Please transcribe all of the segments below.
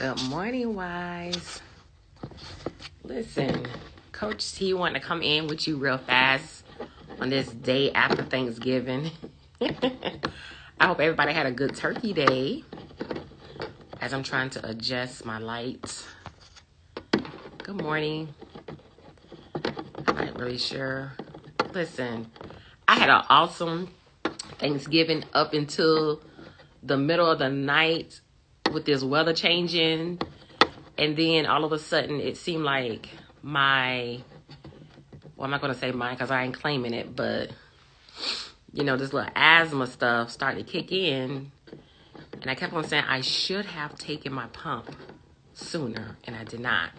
Good morning, wise. Listen, Coach T wanted to come in with you real fast on this day after Thanksgiving. I hope everybody had a good turkey day as I'm trying to adjust my lights. Good morning. I'm not really sure. Listen, I had an awesome Thanksgiving up until the middle of the night with this weather changing. And then all of a sudden, it seemed like my, well, I'm not going to say mine because I ain't claiming it, but, you know, this little asthma stuff started to kick in. And I kept on saying I should have taken my pump sooner, and I did not.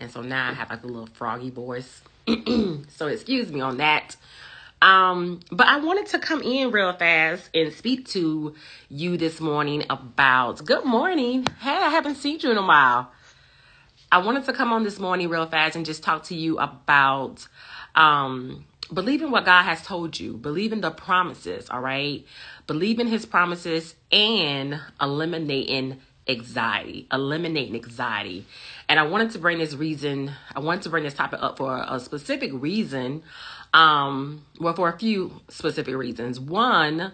And so now I have like a little froggy voice. so excuse me on that. Um, but I wanted to come in real fast and speak to you this morning about good morning. Hey, I haven't seen you in a while. I wanted to come on this morning real fast and just talk to you about um believing what God has told you, believing the promises, all right? Believing his promises and eliminating anxiety, eliminating anxiety. And I wanted to bring this reason, I wanted to bring this topic up for a specific reason um, well, for a few specific reasons. One,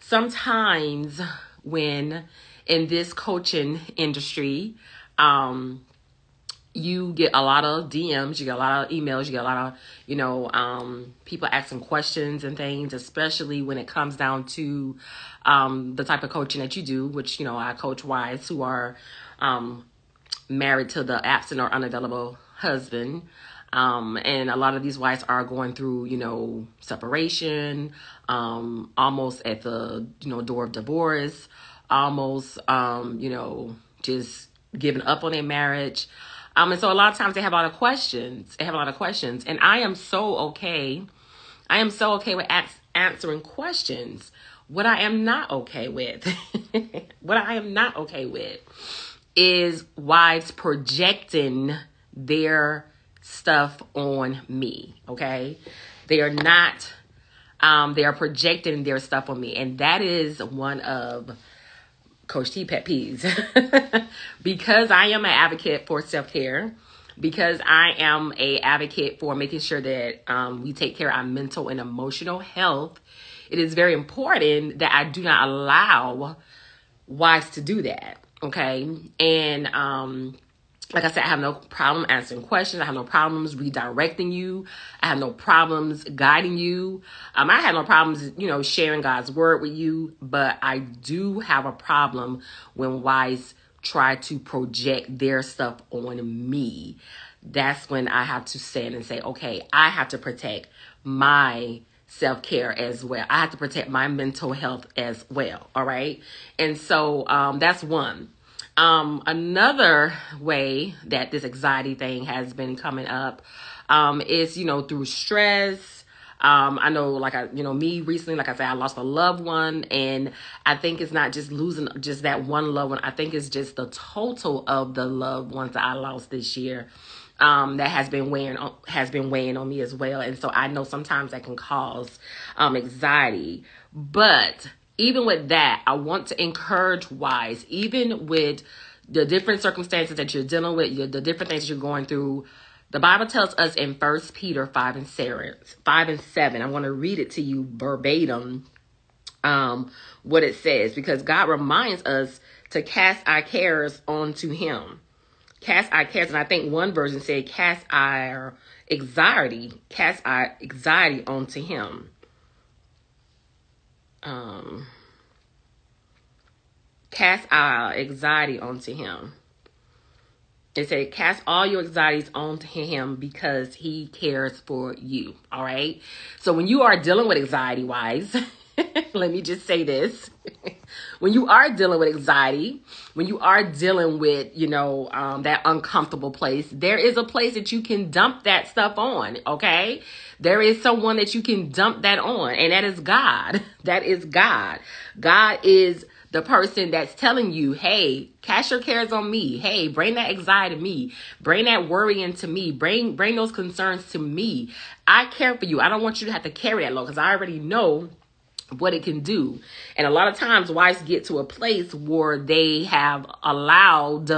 sometimes when in this coaching industry, um, you get a lot of DMs, you get a lot of emails, you get a lot of, you know, um, people asking questions and things, especially when it comes down to um, the type of coaching that you do, which, you know, I coach wives who are um, married to the absent or unavailable husband. Um, and a lot of these wives are going through, you know, separation, um, almost at the, you know, door of divorce, almost, um, you know, just giving up on their marriage. Um, and so a lot of times they have a lot of questions. They have a lot of questions. And I am so okay. I am so okay with answering questions. What I am not okay with, what I am not okay with is wives projecting their stuff on me. Okay. They are not, um, they are projecting their stuff on me. And that is one of Coach T pet peeves. because I am an advocate for self care, because I am a advocate for making sure that um, we take care of our mental and emotional health, it is very important that I do not allow wives to do that. Okay. And um, like I said, I have no problem answering questions. I have no problems redirecting you. I have no problems guiding you. Um, I have no problems, you know, sharing God's word with you. But I do have a problem when wise try to project their stuff on me. That's when I have to stand and say, okay, I have to protect my self care as well. I have to protect my mental health as well. All right. And so um, that's one. Um, another way that this anxiety thing has been coming up um, is, you know, through stress. Um, I know, like I, you know, me recently, like I said, I lost a loved one, and I think it's not just losing just that one loved one. I think it's just the total of the loved ones that I lost this year um, that has been weighing on, has been weighing on me as well. And so I know sometimes that can cause um, anxiety, but even with that, I want to encourage wise, even with the different circumstances that you're dealing with, the different things that you're going through. The Bible tells us in First Peter 5 and 7, 5 and 7. I want to read it to you verbatim um, what it says because God reminds us to cast our cares onto him. Cast our cares, and I think one version said cast our anxiety, cast our anxiety onto him um, cast our anxiety onto him. It said, cast all your anxieties onto him because he cares for you. All right. So when you are dealing with anxiety wise, let me just say this. when you are dealing with anxiety, when you are dealing with, you know, um, that uncomfortable place, there is a place that you can dump that stuff on. Okay. There is someone that you can dump that on, and that is God. That is God. God is the person that's telling you, hey, cast your cares on me. Hey, bring that anxiety to me. Bring that worry into me. Bring bring those concerns to me. I care for you. I don't want you to have to carry that load because I already know what it can do. And a lot of times wives get to a place where they have allowed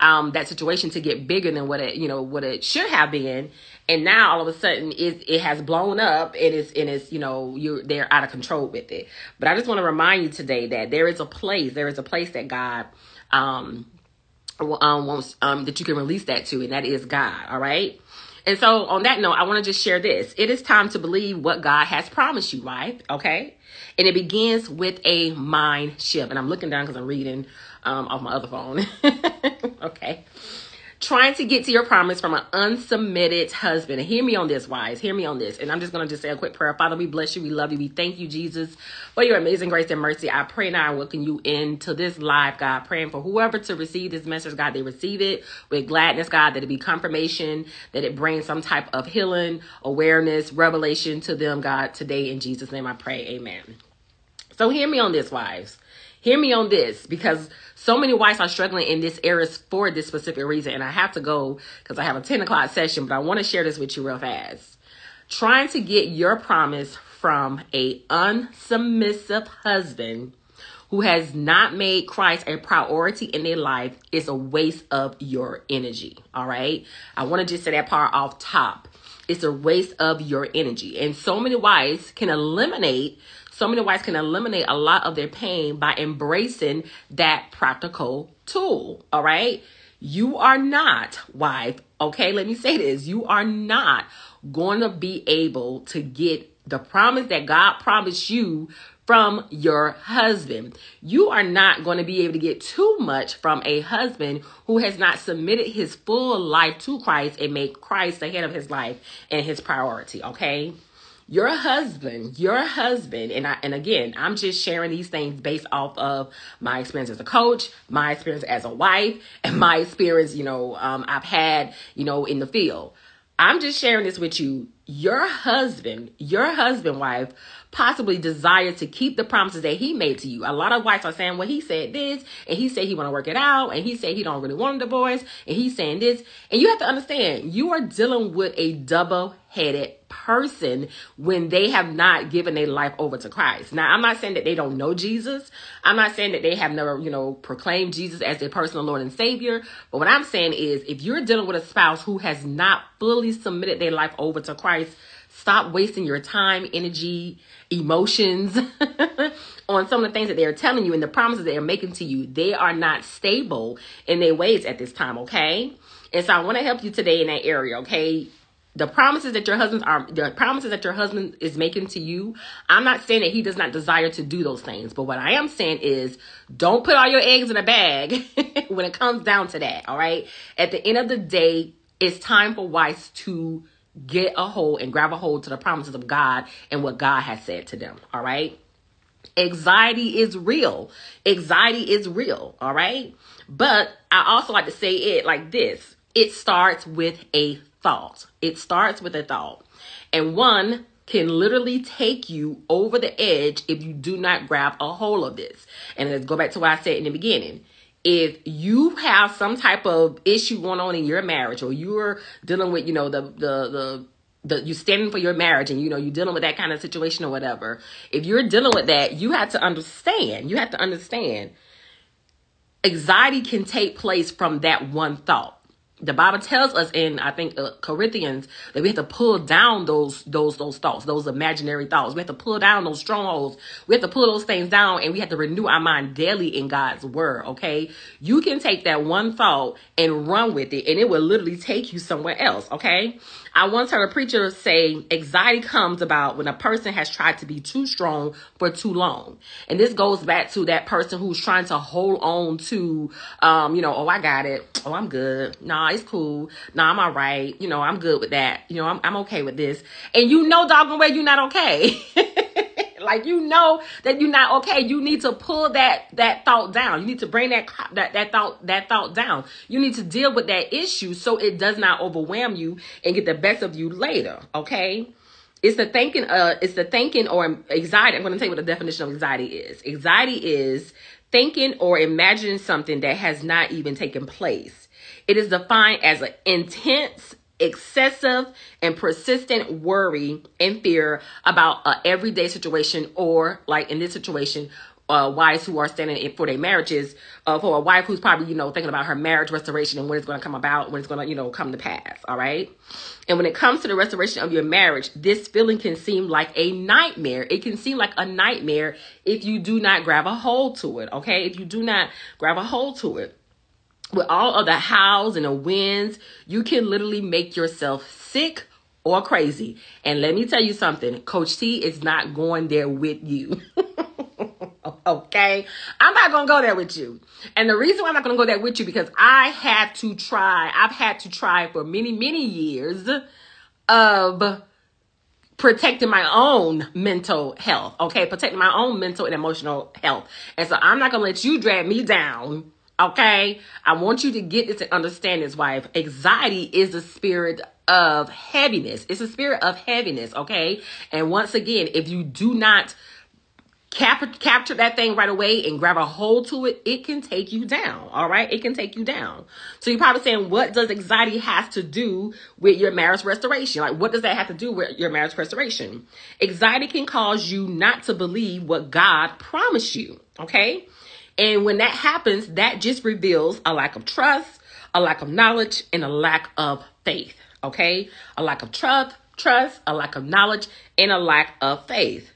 um, that situation to get bigger than what it, you know, what it should have been. And now all of a sudden it, it has blown up and it's, and it's, you know, you're, they're out of control with it. But I just want to remind you today that there is a place, there is a place that God, um, um, wants, um, that you can release that to, and that is God. All right. And so on that note, I want to just share this. It is time to believe what God has promised you, right? Okay. And it begins with a mind shift. And I'm looking down because I'm reading um, off my other phone. okay trying to get to your promise from an unsubmitted husband. And hear me on this, wives. Hear me on this. And I'm just going to just say a quick prayer. Father, we bless you. We love you. We thank you, Jesus, for your amazing grace and mercy. I pray now I welcome you into this live, God, praying for whoever to receive this message, God, they receive it with gladness, God, that it be confirmation, that it brings some type of healing, awareness, revelation to them, God, today. In Jesus' name I pray. Amen. So hear me on this, wives. Hear me on this because so many wives are struggling in this area for this specific reason. And I have to go because I have a 10 o'clock session, but I want to share this with you real fast. Trying to get your promise from a unsubmissive husband who has not made Christ a priority in their life is a waste of your energy. All right. I want to just say that part off top. It's a waste of your energy. And so many wives can eliminate so many wives can eliminate a lot of their pain by embracing that practical tool. All right. You are not, wife, okay, let me say this. You are not going to be able to get the promise that God promised you from your husband. You are not going to be able to get too much from a husband who has not submitted his full life to Christ and make Christ the head of his life and his priority, okay? Your husband, your husband, and I, and again, I'm just sharing these things based off of my experience as a coach, my experience as a wife, and my experience, you know, um, I've had, you know, in the field. I'm just sharing this with you. Your husband, your husband, wife, possibly desire to keep the promises that he made to you. A lot of wives are saying, well, he said this, and he said he want to work it out, and he said he don't really want a divorce, and he's saying this. And you have to understand, you are dealing with a double-headed person when they have not given their life over to Christ. Now, I'm not saying that they don't know Jesus. I'm not saying that they have never, you know, proclaimed Jesus as their personal Lord and Savior. But what I'm saying is if you're dealing with a spouse who has not fully submitted their life over to Christ, stop wasting your time, energy, emotions on some of the things that they're telling you and the promises they're making to you. They are not stable in their ways at this time, okay? And so I want to help you today in that area, okay? The promises that your husband are the promises that your husband is making to you. I'm not saying that he does not desire to do those things, but what I am saying is don't put all your eggs in a bag when it comes down to that, all right? At the end of the day, it's time for wives to get a hold and grab a hold to the promises of God and what God has said to them. All right. Anxiety is real. Anxiety is real. All right. But I also like to say it like this it starts with a thought. It starts with a thought. And one can literally take you over the edge if you do not grab a hold of this. And let's go back to what I said in the beginning if you have some type of issue going on in your marriage or you're dealing with you know the the the the, you standing for your marriage and you know you're dealing with that kind of situation or whatever if you're dealing with that you have to understand you have to understand anxiety can take place from that one thought the Bible tells us in I think uh, Corinthians that we have to pull down those those those thoughts, those imaginary thoughts. We have to pull down those strongholds. We have to pull those things down, and we have to renew our mind daily in God's word. Okay, you can take that one thought and run with it, and it will literally take you somewhere else. Okay, I once heard a preacher say anxiety comes about when a person has tried to be too strong for too long. And this goes back to that person who's trying to hold on to, um, you know, oh, I got it. Oh, I'm good. Nah, it's cool. Nah, I'm all right. You know, I'm good with that. You know, I'm, I'm okay with this. And you know, doggone way, you're not okay. like you know that you're not okay. You need to pull that that thought down. You need to bring that that that thought that thought down. You need to deal with that issue so it does not overwhelm you and get the best of you later okay? It's the thinking uh it's the thinking or anxiety. I'm going to tell you what the definition of anxiety is. Anxiety is thinking or imagining something that has not even taken place. It is defined as an intense excessive and persistent worry and fear about a everyday situation or like in this situation uh, wives who are standing in for their marriages, uh, for a wife who's probably, you know, thinking about her marriage restoration and when it's going to come about, when it's going to, you know, come to pass. All right. And when it comes to the restoration of your marriage, this feeling can seem like a nightmare. It can seem like a nightmare if you do not grab a hold to it. Okay. If you do not grab a hold to it with all of the hows and the wins, you can literally make yourself sick or crazy. And let me tell you something, Coach T is not going there with you. okay? I'm not going to go there with you. And the reason why I'm not going to go there with you because I had to try. I've had to try for many, many years of protecting my own mental health, okay? Protecting my own mental and emotional health. And so I'm not going to let you drag me down Okay. I want you to get this and understand this, wife. Anxiety is the spirit of heaviness. It's a spirit of heaviness. Okay. And once again, if you do not cap- capture that thing right away and grab a hold to it, it can take you down. All right. It can take you down. So you're probably saying, what does anxiety has to do with your marriage restoration? Like, what does that have to do with your marriage restoration? Anxiety can cause you not to believe what God promised you. Okay. And when that happens, that just reveals a lack of trust, a lack of knowledge, and a lack of faith. Okay? A lack of trust, trust, a lack of knowledge, and a lack of faith.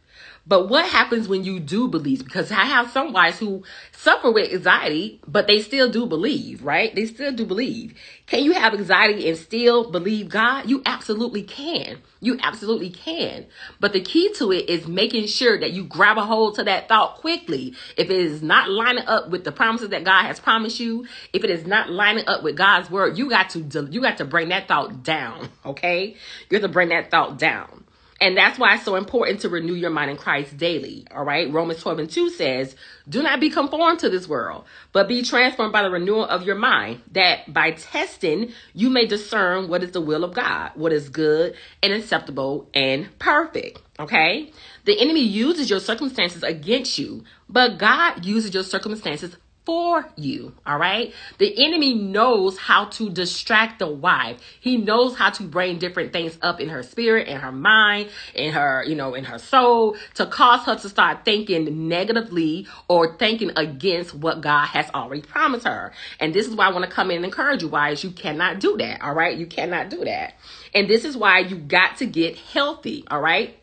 But what happens when you do believe? Because I have some wives who suffer with anxiety, but they still do believe, right? They still do believe. Can you have anxiety and still believe God? You absolutely can. You absolutely can. But the key to it is making sure that you grab a hold to that thought quickly. If it is not lining up with the promises that God has promised you, if it is not lining up with God's word, you got to you got to bring that thought down, okay? You have to bring that thought down. And that's why it's so important to renew your mind in Christ daily. All right. Romans 12 and 2 says, Do not be conformed to this world, but be transformed by the renewal of your mind, that by testing you may discern what is the will of God, what is good and acceptable and perfect. Okay. The enemy uses your circumstances against you, but God uses your circumstances for you. All right. The enemy knows how to distract the wife. He knows how to bring different things up in her spirit, in her mind, in her, you know, in her soul to cause her to start thinking negatively or thinking against what God has already promised her. And this is why I want to come in and encourage you, wives. You cannot do that. All right. You cannot do that. And this is why you got to get healthy. All right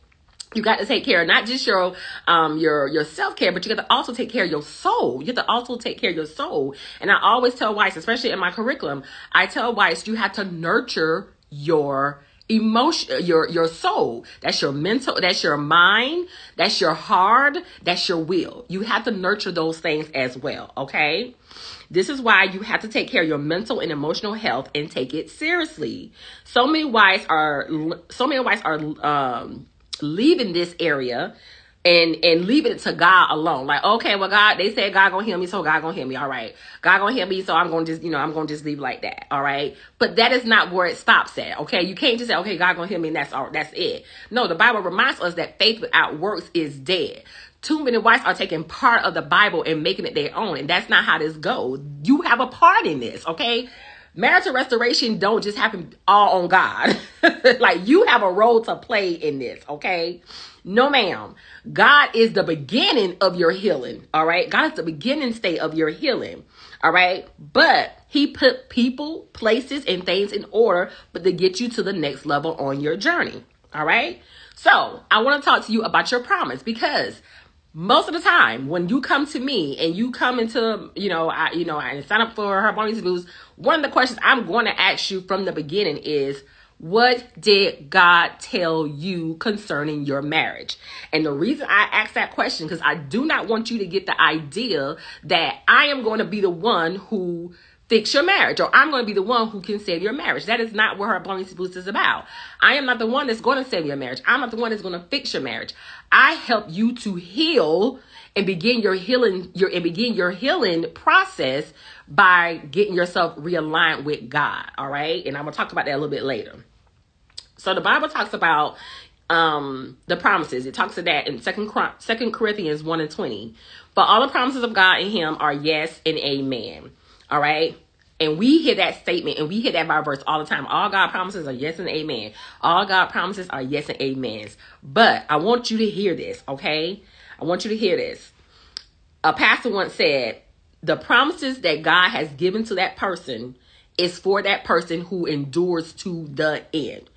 you got to take care of not just your um your your self-care but you got to also take care of your soul. You have to also take care of your soul. And i always tell wives especially in my curriculum i tell wives you have to nurture your emotion your your soul. That's your mental that's your mind that's your heart that's your will. You have to nurture those things as well okay? This is why you have to take care of your mental and emotional health and take it seriously. So many wives are so many wives are um leaving this area and and leaving it to God alone. Like, okay, well, God, they said God gonna heal me, so God gonna heal me. All right, God gonna heal me, so I'm gonna just, you know, I'm gonna just leave like that. All right, but that is not where it stops at. Okay, you can't just say, okay, God gonna heal me, and that's all. That's it. No, the Bible reminds us that faith without works is dead. Too many wives are taking part of the Bible and making it their own, and that's not how this goes. You have a part in this. Okay, marital restoration don't just happen all on God. like you have a role to play in this, okay? No, ma'am. God is the beginning of your healing, all right? God is the beginning state of your healing, all right? But he put people, places, and things in order, but to get you to the next level on your journey, all right? So I want to talk to you about your promise because most of the time when you come to me and you come into you know i you know i sign up for her Buoyancy Boost one of the questions i'm going to ask you from the beginning is what did god tell you concerning your marriage? And the reason i ask that question because i do not want you to get the idea that i am going to be the one who fix your marriage or I'm going to be the one who can save your marriage. That is not what her Buoyancy Boost is about. I am not the one that's going to save your marriage. I'm not the one that's going to fix your marriage. I help you to heal and begin your healing your and begin your healing process by getting yourself realigned with God, all right? And I'm going to talk about that a little bit later. So the Bible talks about um the promises. It talks to that in second second Corinthians 1 and 20. But all the promises of God in him are yes and amen. All right. And we hear that statement and we hear that verse all the time. All God promises are yes and amen. All God promises are yes and amens. But I want you to hear this, okay? I want you to hear this. A pastor once said, the promises that God has given to that person is for that person who endures to the end.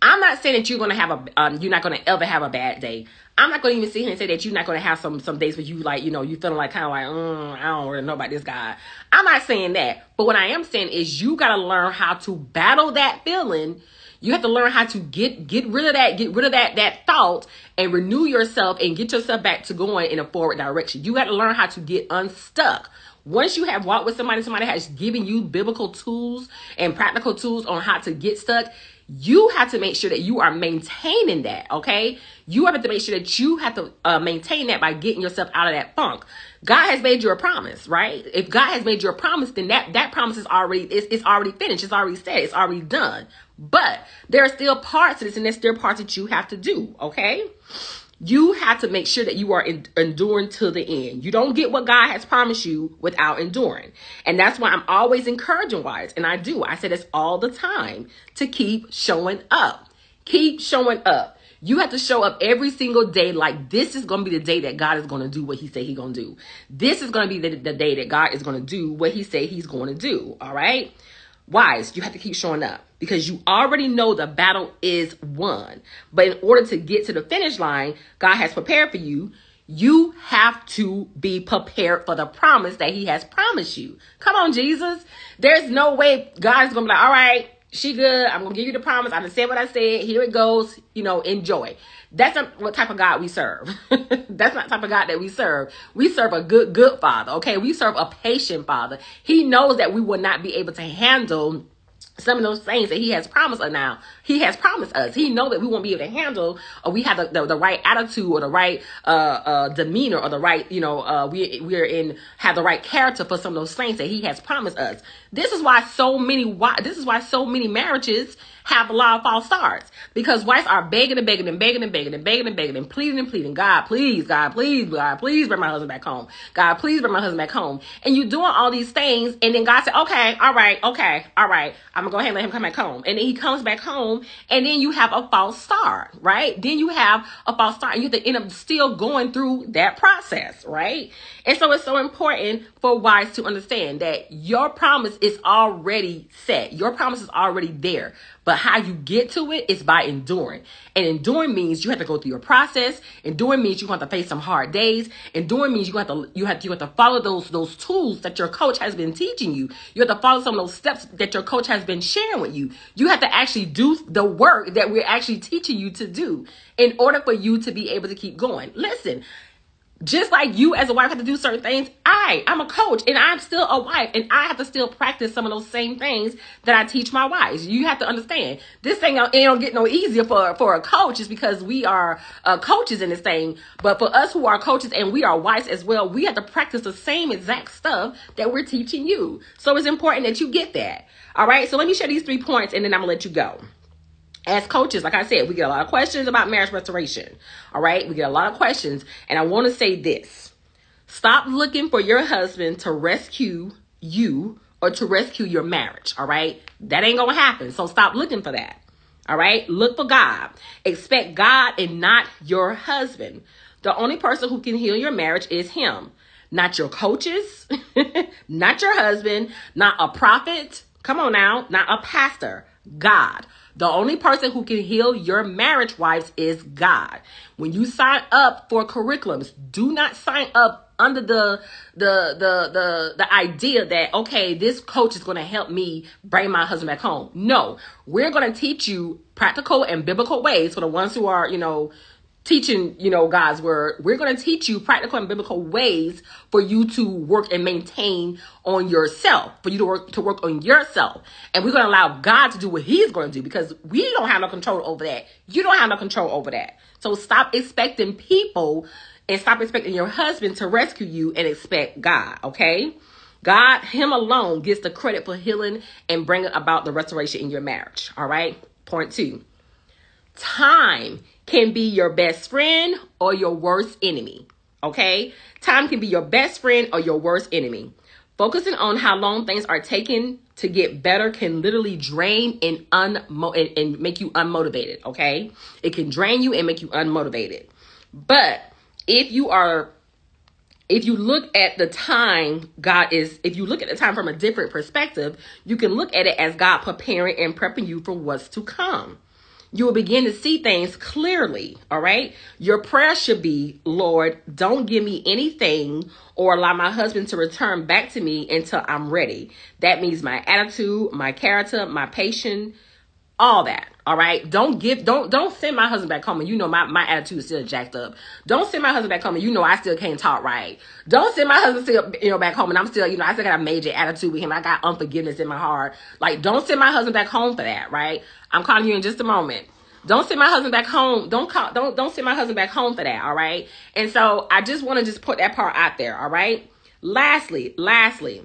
I'm not saying that you're gonna have a um, you're not gonna ever have a bad day. I'm not gonna even sit here and say that you're not gonna have some some days where you like you know you feeling like kind of like mm, I don't really know about this guy. I'm not saying that, but what I am saying is you gotta learn how to battle that feeling. You have to learn how to get get rid of that get rid of that that thought and renew yourself and get yourself back to going in a forward direction. You got to learn how to get unstuck. Once you have walked with somebody, somebody has given you biblical tools and practical tools on how to get stuck you have to make sure that you are maintaining that okay? You have to make sure that you have to uh, maintain that by getting yourself out of that funk. God has made you a promise right? If god has made you a promise then that that promise is already it's, it's already finished. It's already said. It's already done. But there are still parts of this and there's still parts that you have to do okay you have to make sure that you are in, enduring to the end. You don't get what God has promised you without enduring. And that's why I'm always encouraging wives. And I do. I say this all the time to keep showing up. Keep showing up. You have to show up every single day like this is going to be the day that God is going to do what he said he's going to do. This is going to be the, the day that God is going to do what he said he's going to do. All right? Wise, you have to keep showing up because you already know the battle is won. But in order to get to the finish line, God has prepared for you. You have to be prepared for the promise that He has promised you. Come on, Jesus. There's no way God's gonna be like, all right, she good. I'm gonna give you the promise. I just said what I said. Here it goes. You know, enjoy. That's not what type of God we serve. That's not type of God that we serve. We serve a good, good father. Okay. We serve a patient father. He knows that we will not be able to handle some of those things that he has promised us now he has promised us he know that we won't be able to handle or we have the, the, the right attitude or the right uh, uh, demeanor or the right you know uh, we, we're in have the right character for some of those things that he has promised us this is why so many why this is why so many marriages have a lot of false starts because wives are begging and begging and begging and begging and begging and begging and pleading and pleading. God, please, God, please, God, please bring my husband back home. God, please bring my husband back home. And you're doing all these things, and then God said, okay, all right, okay, all right, I'm gonna go ahead and let him come back home. And then he comes back home, and then you have a false start, right? Then you have a false start, and you have to end up still going through that process, right? And so it's so important for wives to understand that your promise is already set. Your promise is already there. But how you get to it is by enduring. And enduring means you have to go through your process. Enduring means you have to face some hard days. Enduring means you have to you have to, you have to follow those those tools that your coach has been teaching you. You have to follow some of those steps that your coach has been sharing with you. You have to actually do the work that we're actually teaching you to do in order for you to be able to keep going. Listen, just like you as a wife have to do certain things, I, I'm a coach and I'm still a wife and I have to still practice some of those same things that I teach my wives. You have to understand this thing ain't don't get no easier for, for a coach is because we are uh, coaches in this thing. But for us who are coaches and we are wives as well, we have to practice the same exact stuff that we're teaching you. So it's important that you get that. All right. So let me share these three points and then I'm gonna let you go as coaches, like I said, we get a lot of questions about marriage restoration. All right. We get a lot of questions. And I want to say this stop looking for your husband to rescue you or to rescue your marriage. All right. That ain't going to happen. So stop looking for that. All right. Look for God. Expect God and not your husband. The only person who can heal your marriage is Him, not your coaches, not your husband, not a prophet. Come on now, not a pastor. God. The only person who can heal your marriage wives is God. When you sign up for curriculums, do not sign up under the the the the the idea that okay, this coach is going to help me bring my husband back home. No, we're going to teach you practical and biblical ways for the ones who are, you know, teaching, you know, God's word. We're going to teach you practical and biblical ways for you to work and maintain on yourself, for you to work to work on yourself. And we're going to allow God to do what he's going to do because we don't have no control over that. You don't have no control over that. So stop expecting people and stop expecting your husband to rescue you and expect God, okay? God, him alone gets the credit for healing and bringing about the restoration in your marriage, all right? Point 2. Time can be your best friend or your worst enemy. Okay? Time can be your best friend or your worst enemy. Focusing on how long things are taking to get better can literally drain and unmo- and, and make you unmotivated, okay? It can drain you and make you unmotivated. But if you are if you look at the time God is, if you look at the time from a different perspective, you can look at it as God preparing and prepping you for what's to come you will begin to see things clearly. All right. Your prayer should be, Lord, don't give me anything or allow my husband to return back to me until I'm ready. That means my attitude, my character, my patience, all that. All right. Don't give, don't, don't send my husband back home and you know my, my attitude is still jacked up. Don't send my husband back home and you know I still can't talk right. Don't send my husband still, you know, back home and I'm still, you know, I still got a major attitude with him. I got unforgiveness in my heart. Like, don't send my husband back home for that, right? I'm calling you in just a moment. Don't send my husband back home. Don't call, don't, don't send my husband back home for that. All right. And so I just want to just put that part out there. All right. Lastly, lastly,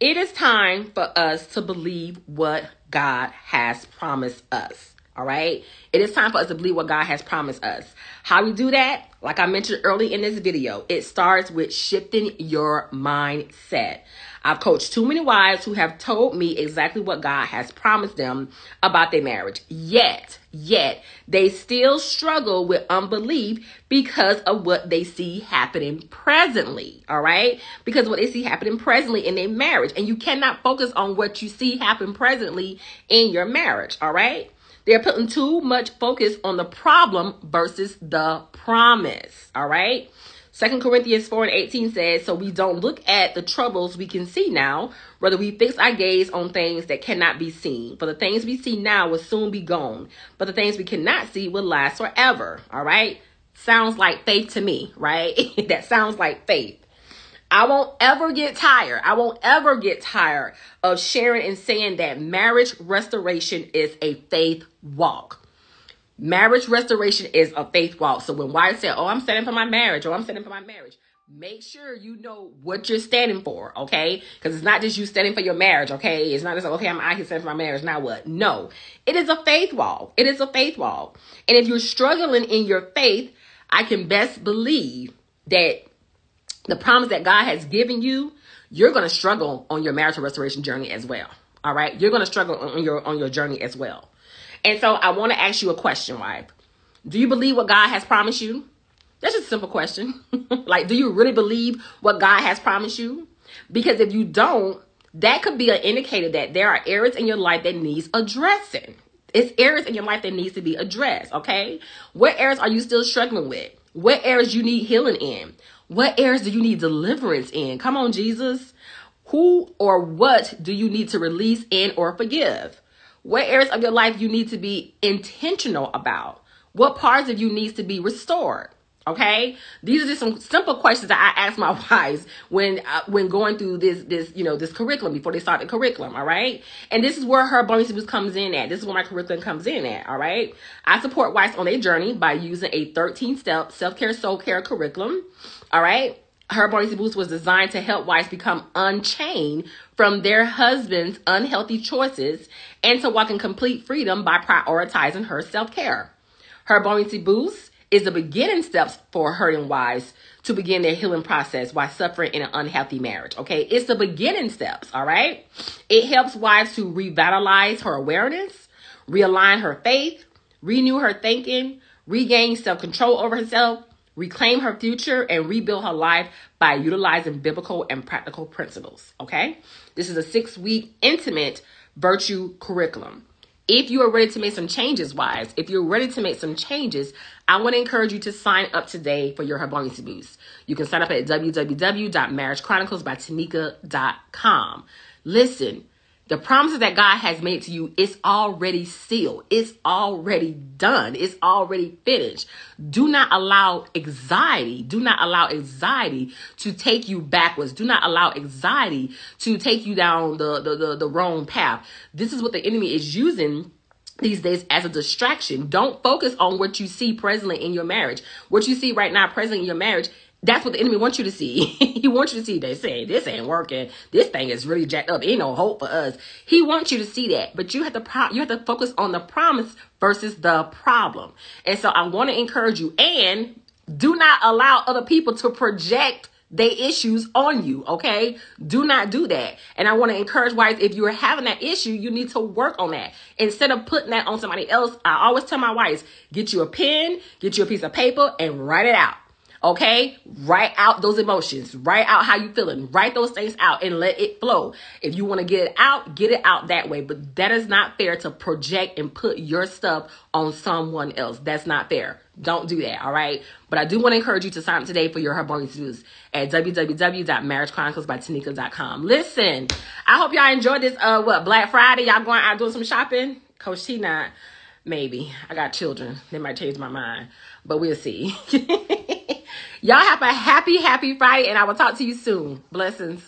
it is time for us to believe what God has promised us. All right. It is time for us to believe what God has promised us. How we do that? Like I mentioned early in this video, it starts with shifting your mindset. I've coached too many wives who have told me exactly what God has promised them about their marriage. Yet, yet, they still struggle with unbelief because of what they see happening presently. All right? Because what they see happening presently in their marriage. And you cannot focus on what you see happen presently in your marriage. All right? They're putting too much focus on the problem versus the promise. All right? Second Corinthians 4 and 18 says, So we don't look at the troubles we can see now, rather we fix our gaze on things that cannot be seen. For the things we see now will soon be gone, but the things we cannot see will last forever. All right? Sounds like faith to me, right? that sounds like faith. I won't ever get tired. I won't ever get tired of sharing and saying that marriage restoration is a faith walk. Marriage restoration is a faith walk. So when wives say, Oh, I'm standing for my marriage, or I'm standing for my marriage, make sure you know what you're standing for, okay? Because it's not just you standing for your marriage, okay? It's not just like, okay, I'm out here standing for my marriage. Now what? No, it is a faith walk. It is a faith walk. And if you're struggling in your faith, I can best believe that the promise that God has given you, you're going to struggle on your marital restoration journey as well. All right? You're going to struggle on your on your journey as well. And so I want to ask you a question, wife. Do you believe what God has promised you? That's just a simple question. like, do you really believe what God has promised you? Because if you don't, that could be an indicator that there are areas in your life that needs addressing. It's areas in your life that needs to be addressed, okay? What areas are you still struggling with? What areas you need healing in? What areas do you need deliverance in? Come on, Jesus. Who or what do you need to release in or forgive? What areas of your life you need to be intentional about? What parts of you needs to be restored? Okay, these are just some simple questions that I ask my wives when uh, when going through this this you know this curriculum before they start the curriculum. All right, and this is where her Buoyancy Boost comes in at. This is where my curriculum comes in at. All right, I support wives on their journey by using a 13 step self care soul care curriculum. All right, her Buoyancy Boost was designed to help wives become unchained from their husband's unhealthy choices and to walk in complete freedom by prioritizing her self care. Her Buoyancy Boost is the beginning steps for hurting wives to begin their healing process while suffering in an unhealthy marriage. Okay, it's the beginning steps. All right, it helps wives to revitalize her awareness, realign her faith, renew her thinking, regain self control over herself, reclaim her future, and rebuild her life by utilizing biblical and practical principles. Okay, this is a six week intimate virtue curriculum. If you are ready to make some changes, wives, if you're ready to make some changes, I want to encourage you to sign up today for your Her Buoyancy Boost. You can sign up at www.marriagechroniclesbytanika.com. Listen, the promises that God has made to you is already sealed. It's already done. It's already finished. Do not allow anxiety. Do not allow anxiety to take you backwards. Do not allow anxiety to take you down the, the, the, the wrong path. This is what the enemy is using these days as a distraction. Don't focus on what you see presently in your marriage. What you see right now presently in your marriage that's what the enemy wants you to see. he wants you to see they say this ain't working. This thing is really jacked up. Ain't no hope for us. He wants you to see that, but you have to pro- you have to focus on the promise versus the problem. And so I want to encourage you and do not allow other people to project they issues on you, okay? Do not do that. And I want to encourage wives, if you're having that issue, you need to work on that. Instead of putting that on somebody else, I always tell my wives, get you a pen, get you a piece of paper, and write it out. Okay, write out those emotions, write out how you feeling, write those things out and let it flow. If you want to get it out, get it out that way. But that is not fair to project and put your stuff on someone else. That's not fair. Don't do that, all right? But I do want to encourage you to sign up today for your Harmonious News at www.marriagechroniclesbytanika.com. Listen, I hope y'all enjoyed this uh what Black Friday. Y'all going out doing some shopping? Coach T not. Maybe. I got children. They might change my mind. But we'll see. Y'all have a happy, happy Friday, and I will talk to you soon. Blessings.